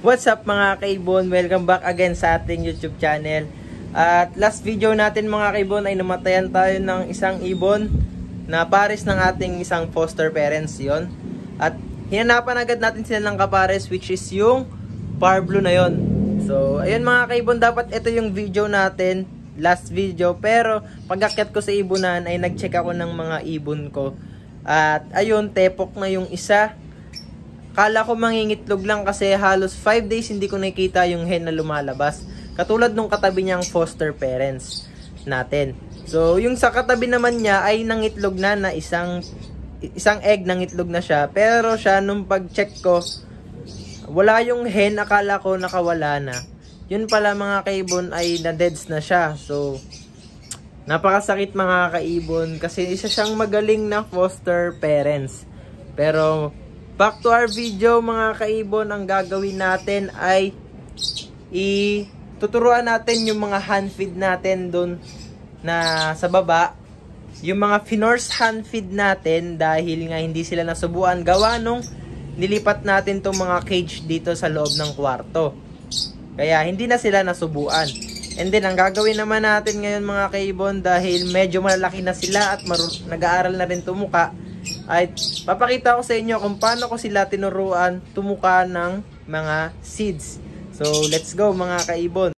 What's up mga kaibon? Welcome back again sa ating YouTube channel. At last video natin mga kaibon ay namatayan tayo ng isang ibon na pares ng ating isang foster parents yon. At hinanapan agad natin sila ng kapares which is yung Parblo na yon. So ayun mga kaibon dapat ito yung video natin last video pero pag ko sa ibonan ay nag-check ako ng mga ibon ko. At ayun tepok na yung isa Kala ko mangingitlog lang kasi halos 5 days hindi ko nakita yung hen na lumalabas. Katulad nung katabi niyang foster parents natin. So, yung sa katabi naman niya ay nangitlog na na isang isang egg nangitlog na siya. Pero siya nung pag-check ko, wala yung hen, akala ko nakawala na. Yun pala mga kaibon ay na-deads na siya. So, napakasakit mga kaibon kasi isa siyang magaling na foster parents. Pero Back to our video mga kaibon, ang gagawin natin ay ituturuan natin yung mga hand feed natin doon na sa baba. Yung mga finors hand feed natin dahil nga hindi sila nasubuan gawa nung nilipat natin tong mga cage dito sa loob ng kwarto. Kaya hindi na sila nasubuan. And then ang gagawin naman natin ngayon mga kaibon dahil medyo malaki na sila at nag-aaral na rin tumuka ay papakita ko sa inyo kung paano ko sila tinuruan tumuka ng mga seeds. So, let's go mga kaibon.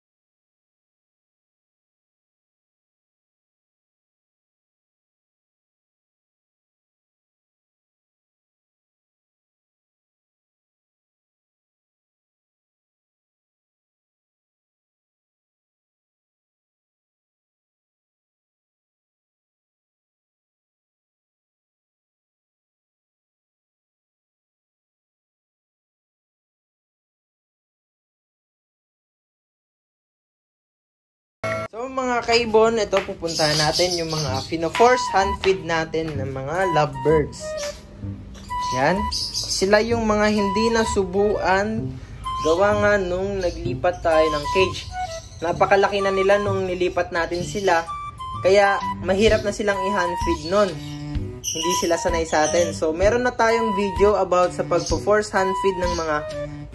So mga kaibon, ito pupuntahan natin yung mga pino-force hand feed natin ng mga lovebirds. Yan. Sila yung mga hindi nasubuan gawa nga nung naglipat tayo ng cage. Napakalaki na nila nung nilipat natin sila. Kaya mahirap na silang i-hand feed nun. Hindi sila sanay sa atin. So meron na tayong video about sa pagpo-force hand feed ng mga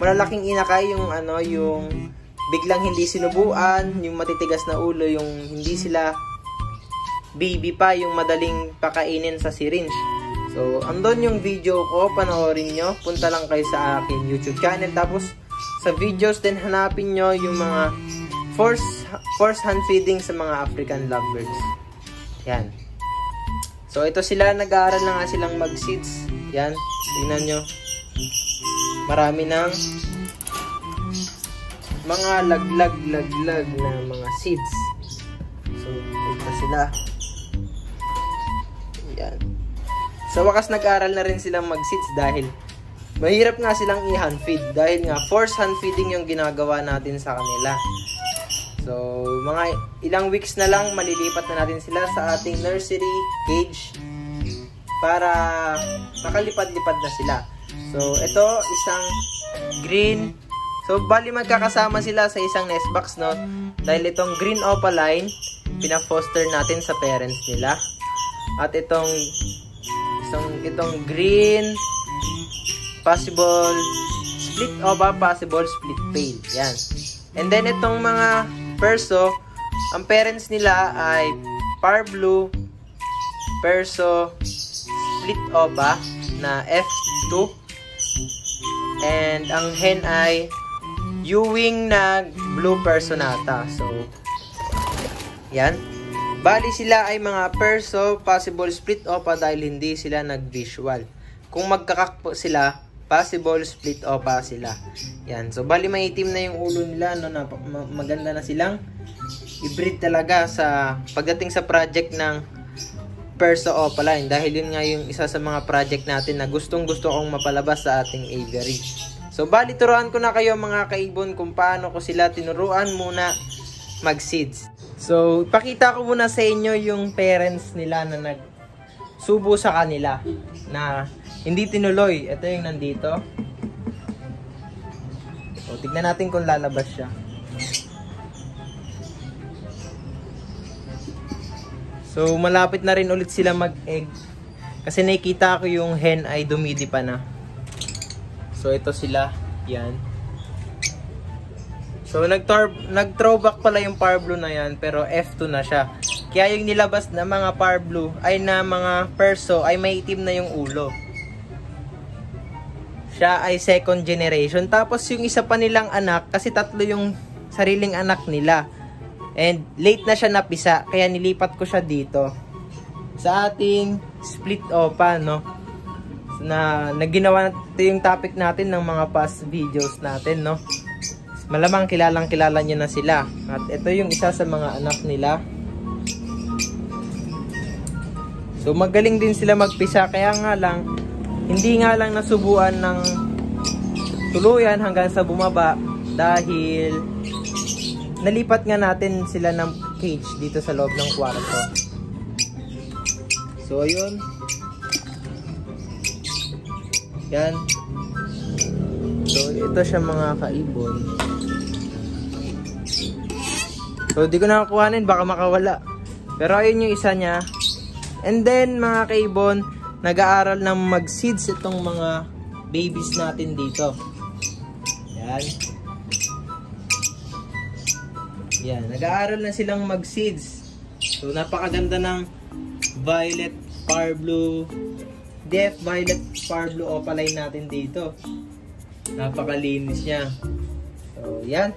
malalaking inakay yung ano yung biglang hindi sinubuan, yung matitigas na ulo, yung hindi sila baby pa, yung madaling pakainin sa syringe. So, andon yung video ko, panoorin nyo. Punta lang kayo sa akin YouTube channel. Tapos, sa videos din hanapin nyo yung mga force, force hand feeding sa mga African lovebirds. Yan. So, ito sila, nag-aaral na nga silang mag-seeds. Yan, tingnan nyo. Marami ng mga laglag-laglag na mga seeds. So, ito sila. Yan. Sa wakas nag-aral na rin silang mag-seeds dahil mahirap nga silang i-hand feed dahil nga force hand feeding yung ginagawa natin sa kanila. So, mga ilang weeks na lang malilipat na natin sila sa ating nursery cage para makalipad-lipad na sila. So, ito isang green So, bali magkakasama sila sa isang nest box, no? Dahil itong green opaline, pina-foster natin sa parents nila. At itong isang itong green possible split ova, possible split pail. Yan. And then itong mga perso, ang parents nila ay par blue, perso, split ova na F2 and ang hen ay Ewing na blue personata. So, yan. Bali sila ay mga perso, possible split opa dahil hindi sila nag-visual. Kung magkakak po sila, possible split opa sila. Yan. So, bali maitim na yung ulo nila. No, na, maganda na silang i-breed talaga sa pagdating sa project ng Perso Opaline dahil yun nga yung isa sa mga project natin na gustong gusto kong mapalabas sa ating aviary. So, bali turuan ko na kayo mga kaibon kung paano ko sila tinuruan muna mag-seeds. So, pakita ko muna sa inyo yung parents nila na nagsubo sa kanila na hindi tinuloy. Ito yung nandito. So, tignan natin kung lalabas siya. So, malapit na rin ulit sila mag-egg. Kasi nakikita ko yung hen ay dumidi pa na. So, ito sila. Yan. So nag nag-throwback pala yung Blue na yan pero F2 na siya. Kaya yung nilabas na mga Blue ay na mga perso ay may itim na yung ulo. Siya ay second generation. Tapos yung isa pa nilang anak kasi tatlo yung sariling anak nila. And late na siya napisa kaya nilipat ko siya dito. Sa ating split opa no. Na naginawa natin yung topic natin ng mga past videos natin no malamang kilalang kilala niyo na sila. At ito yung isa sa mga anak nila. So magaling din sila magpisa kaya nga lang hindi nga lang nasubuan ng tuluyan hanggang sa bumaba dahil nalipat nga natin sila ng cage dito sa loob ng kwarto. So ayun. Yan. So ito siya mga kaibon. So, di ko nakakuhanin, baka makawala. Pero ayun yung isa niya. And then, mga kaibon, nag-aaral ng mag-seeds itong mga babies natin dito. Yan. Yan, nag-aaral na silang mag-seeds. So, napakaganda ng violet, far blue, deaf violet, far blue opaline natin dito. Napakalinis niya. So, yan.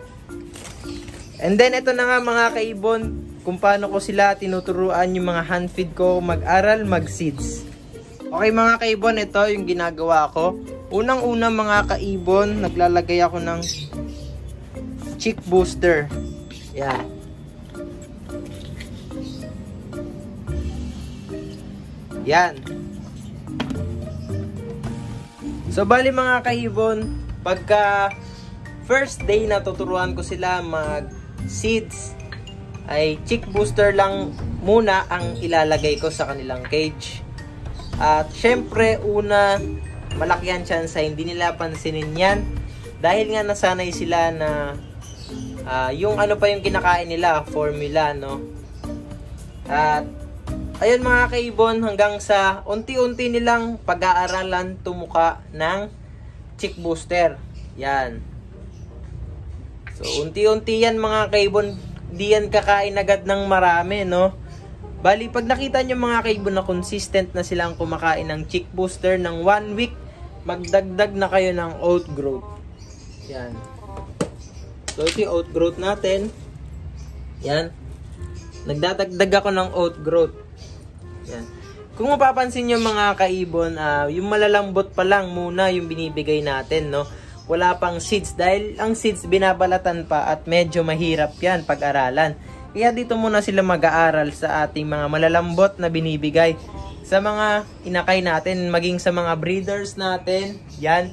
And then, ito na nga mga kaibon, kung paano ko sila tinuturuan yung mga hand feed ko mag-aral, mag-seeds. Okay mga kaibon, ito yung ginagawa ko. Unang-una mga kaibon, naglalagay ako ng chick booster. Yan. Yan. So bali mga kaibon, pagka first day na tuturuan ko sila mag seeds ay chick booster lang muna ang ilalagay ko sa kanilang cage. At syempre, una, malaki ang chance hindi nila pansinin yan. Dahil nga nasanay sila na uh, yung ano pa yung kinakain nila, formula, no? At ayun mga kaibon, hanggang sa unti-unti nilang pag-aaralan tumuka ng chick booster. Yan. So, unti-unti yan mga kaibon, di yan kakain agad ng marami, no? Bali, pag nakita nyo mga kaibon na consistent na silang kumakain ng chick booster ng 1 week, magdagdag na kayo ng oat growth. Yan. So, ito yung oat growth natin. Yan. Nagdadagdag ako ng oat growth. Yan. Kung mapapansin nyo mga kaibon, uh, yung malalambot pa lang muna yung binibigay natin, no? wala pang seeds dahil ang seeds binabalatan pa at medyo mahirap yan pag-aralan. Kaya dito muna sila mag-aaral sa ating mga malalambot na binibigay sa mga inakay natin, maging sa mga breeders natin. Yan.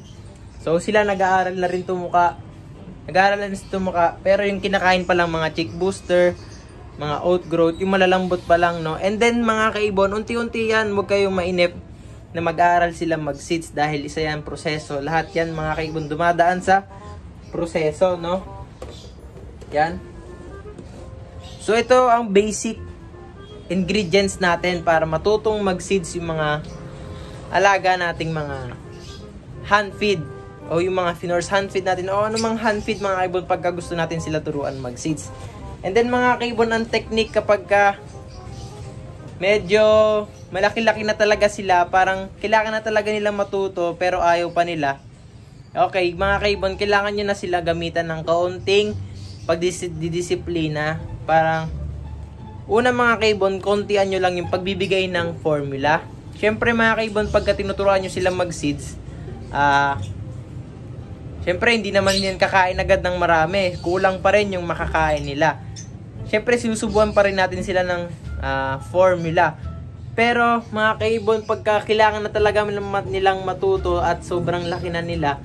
So sila nag-aaral na rin tumuka. Nag-aaral na rin tumuka. Pero yung kinakain pa lang mga chick booster, mga oat growth, yung malalambot pa lang, no? And then mga kaibon, unti-unti yan, huwag kayong mainip na mag-aaral sila mag-seeds dahil isa yan proseso. Lahat yan mga kaibon dumadaan sa proseso, no? Yan. So ito ang basic ingredients natin para matutong mag-seeds yung mga alaga nating mga hand feed o yung mga Finors hand feed natin o anumang hand feed mga kaibon pagka gusto natin sila turuan mag-seeds. And then mga kaibon ang technique kapag ka medyo malaki-laki na talaga sila. Parang kailangan na talaga nila matuto pero ayaw pa nila. Okay, mga kaibon, kailangan nyo na sila gamitan ng kaunting pagdidisiplina. Parang, una mga kaibon, kontian nyo lang yung pagbibigay ng formula. Siyempre mga kaibon, pagka tinuturuan nyo sila mag-seeds, ah, uh, Siyempre, hindi naman yan kakain agad ng marami. Kulang pa rin yung makakain nila. Siyempre, sinusubuan pa rin natin sila ng uh, formula. Pero mga kaibon, pagka kailangan na talaga nilang matuto at sobrang laki na nila,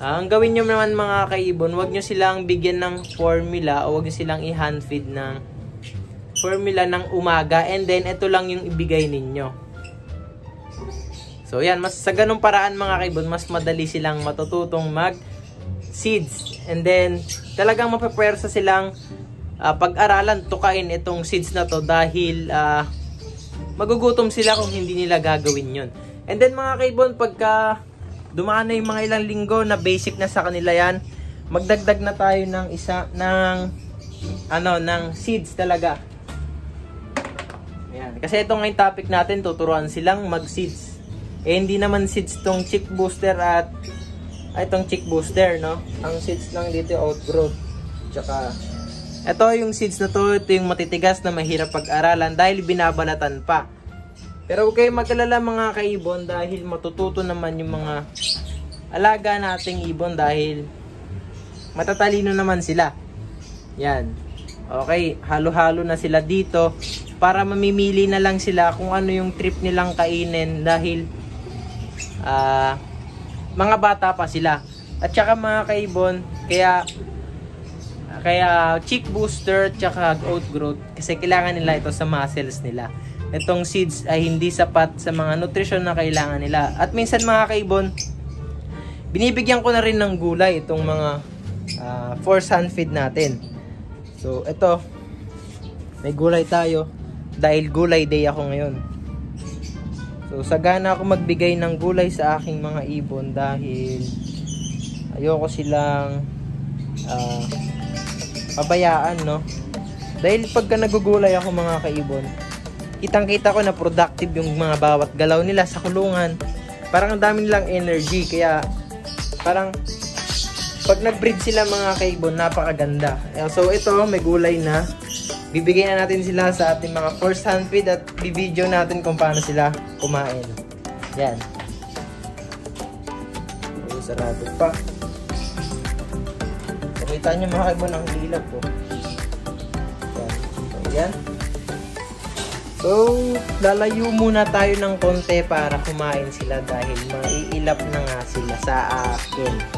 uh, ang gawin nyo naman mga kaibon, wag nyo silang bigyan ng formula o wag nyo silang i-hand ng formula ng umaga and then ito lang yung ibigay ninyo. So yan, mas sa ganung paraan mga kaibon, mas madali silang matututong mag seeds. And then talagang mapapersa silang uh, pag-aralan tukain itong seeds na to dahil uh, magugutom sila kung hindi nila gagawin yun. And then mga kaibon, pagka dumaan na yung mga ilang linggo na basic na sa kanila yan, magdagdag na tayo ng isa ng ano ng seeds talaga. Ayan. Kasi ito nga yung topic natin, tuturuan silang mag-seeds. Eh hindi naman seeds tong chick booster at itong chick booster, no? Ang seeds lang dito outgrowth. Tsaka ito yung seeds na to, ito yung matitigas na mahirap pag-aralan dahil binabalatan pa. Pero huwag kayong mag-alala mga kaibon dahil matututo naman yung mga alaga nating ibon dahil matatalino naman sila. Yan. Okay, halo-halo na sila dito para mamimili na lang sila kung ano yung trip nilang kainin dahil ah mga bata pa sila. At saka mga kaibon, kaya kaya chick booster at saka oat growth kasi kailangan nila ito sa muscles nila. Itong seeds ay hindi sapat sa mga nutrition na kailangan nila. At minsan mga kaibon, binibigyan ko na rin ng gulay itong mga uh, force hand feed natin. So, ito, may gulay tayo dahil gulay day ako ngayon. So, sagana ako magbigay ng gulay sa aking mga ibon dahil ayoko silang uh, pabayaan, no? Dahil pagka nagugulay ako mga kaibon, kitang-kita ko na productive yung mga bawat galaw nila sa kulungan. Parang ang dami nilang energy, kaya parang pag nag-breed sila mga kaibon, napakaganda. So ito, may gulay na. Bibigyan na natin sila sa ating mga first hand feed at bibideo natin kung paano sila kumain. Yan. Sarado pa. Pakita nyo mga kaibon ang hilap po. Yan. So, yan. So, lalayo muna tayo ng konti para kumain sila dahil maiilap na nga sila sa akin.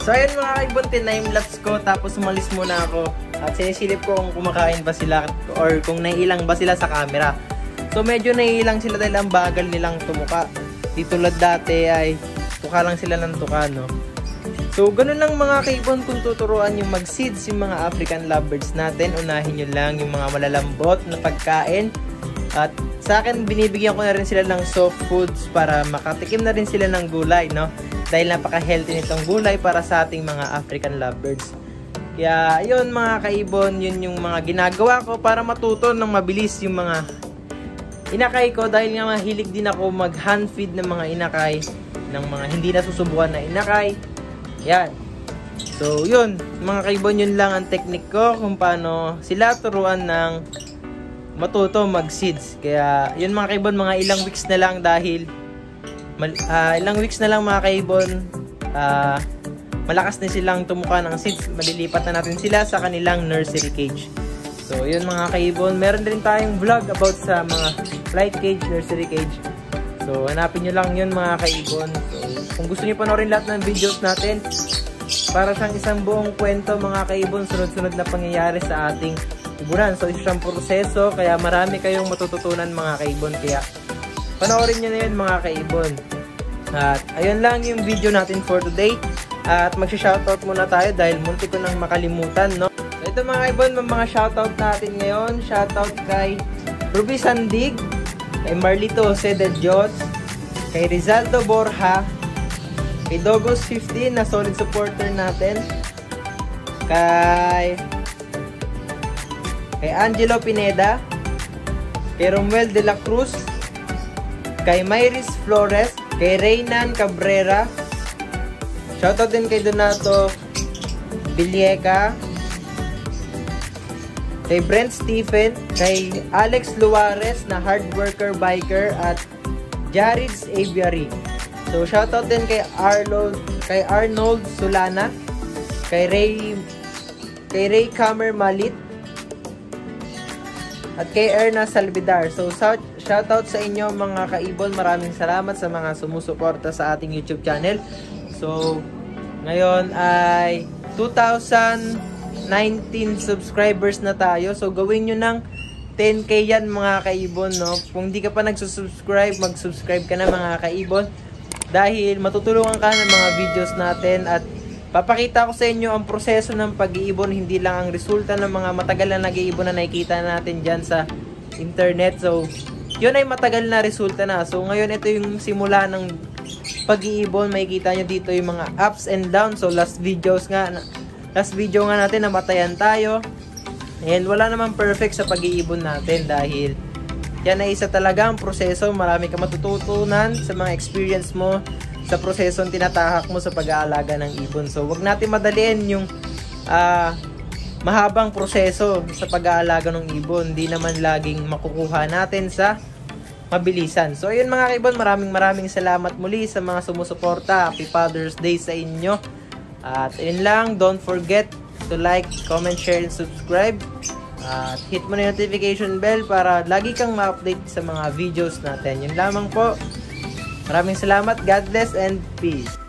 So ayun mga kaibon, tinime-lapse ko tapos umalis muna ako at sinisilip ko kung kumakain ba sila or kung naiilang ba sila sa camera. So medyo naiilang sila dahil ang bagal nilang tumuka. Di tulad dati ay tuka lang sila ng tuka, no? So ganun lang mga kaibon kung tuturuan yung mag-seeds yung mga African lovebirds natin. Unahin nyo lang yung mga malalambot na pagkain at sa akin binibigyan ko na rin sila ng soft foods para makatikim na rin sila ng gulay, no? dahil napaka-healthy nitong gulay para sa ating mga African lovebirds. Kaya, yun mga kaibon, yun yung mga ginagawa ko para matuto ng mabilis yung mga inakay ko dahil nga mahilig din ako mag hand feed ng mga inakay ng mga hindi nasusubukan na inakay. Yan. So, yun. Mga kaibon, yun lang ang technique ko kung paano sila turuan ng matuto mag-seeds. Kaya, yun mga kaibon, mga ilang weeks na lang dahil uh, ilang weeks na lang mga kaibon, uh, malakas na silang tumuka ng seeds. Malilipat na natin sila sa kanilang nursery cage. So, yun mga kaibon. Meron din tayong vlog about sa mga flight cage, nursery cage. So, hanapin nyo lang yun mga kaibon. So, kung gusto nyo panoorin lahat ng videos natin, para siyang isang buong kwento mga kaibon, sunod-sunod na pangyayari sa ating ibunan. So, isang proseso, kaya marami kayong matututunan mga kaibon. Kaya, Panoorin nyo na yun mga kaibon. At ayun lang yung video natin for today. At magsha-shoutout muna tayo dahil munti ko nang makalimutan, no? ito mga kaibon, mga shoutout natin ngayon. Shoutout kay Ruby Sandig, kay Marlito Jose de Dios, kay Rizaldo Borja, kay Dogos 15 na solid supporter natin, kay kay Angelo Pineda, kay Romuel de la Cruz, kay Myris Flores, kay Reynan Cabrera, shoutout din kay Donato Villeca, kay Brent Stephen, kay Alex Luares na hard worker biker at Jarid's Aviary. So shoutout din kay Arnold, kay Arnold Sulana, kay Ray kay Ray Kamer Malit at kay Erna Salvidar. So Shoutout sa inyo mga kaibon. Maraming salamat sa mga sumusuporta sa ating YouTube channel. So, ngayon ay 2019 subscribers na tayo. So, gawin nyo ng 10k yan mga kaibon. No? Kung hindi ka pa nagsusubscribe, mag-subscribe ka na mga kaibon. Dahil matutulungan ka ng mga videos natin at Papakita ko sa inyo ang proseso ng pag-iibon, hindi lang ang resulta ng mga matagal na nag-iibon na nakikita natin dyan sa internet. So, yun ay matagal na resulta na. So, ngayon ito yung simula ng pag-iibon. Makikita nyo dito yung mga ups and downs. So, last videos nga, last video nga natin, namatayan tayo. And wala namang perfect sa pag-iibon natin dahil yan ay isa talaga ang proseso. Marami ka matututunan sa mga experience mo sa prosesong tinatahak mo sa pag-aalaga ng ibon. So, wag natin madaliin yung ah, mahabang proseso sa pag-aalaga ng ibon. Hindi naman laging makukuha natin sa mabilisan. So, ayun mga kaibon, maraming maraming salamat muli sa mga sumusuporta. Happy Father's Day sa inyo. At ayun lang, don't forget to like, comment, share, and subscribe. At hit mo na yung notification bell para lagi kang ma-update sa mga videos natin. Yun lamang po. Maraming salamat. God bless and peace.